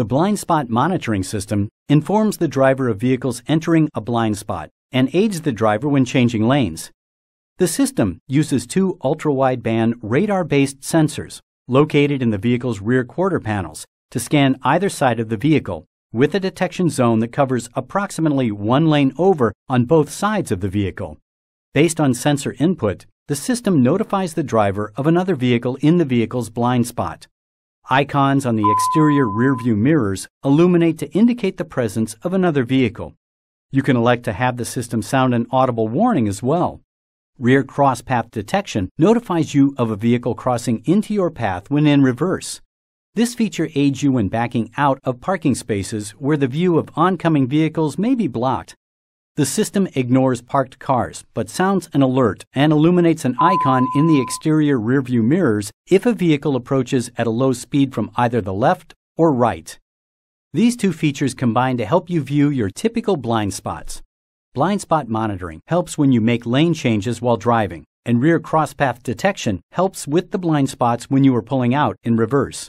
The blind spot monitoring system informs the driver of vehicles entering a blind spot and aids the driver when changing lanes. The system uses two ultra-wideband radar-based sensors located in the vehicle's rear quarter panels to scan either side of the vehicle with a detection zone that covers approximately one lane over on both sides of the vehicle. Based on sensor input, the system notifies the driver of another vehicle in the vehicle's blind spot. Icons on the exterior rearview mirrors illuminate to indicate the presence of another vehicle. You can elect to have the system sound an audible warning as well. Rear cross path detection notifies you of a vehicle crossing into your path when in reverse. This feature aids you when backing out of parking spaces where the view of oncoming vehicles may be blocked. The system ignores parked cars but sounds an alert and illuminates an icon in the exterior rearview mirrors if a vehicle approaches at a low speed from either the left or right. These two features combine to help you view your typical blind spots. Blind spot monitoring helps when you make lane changes while driving, and rear crosspath detection helps with the blind spots when you are pulling out in reverse.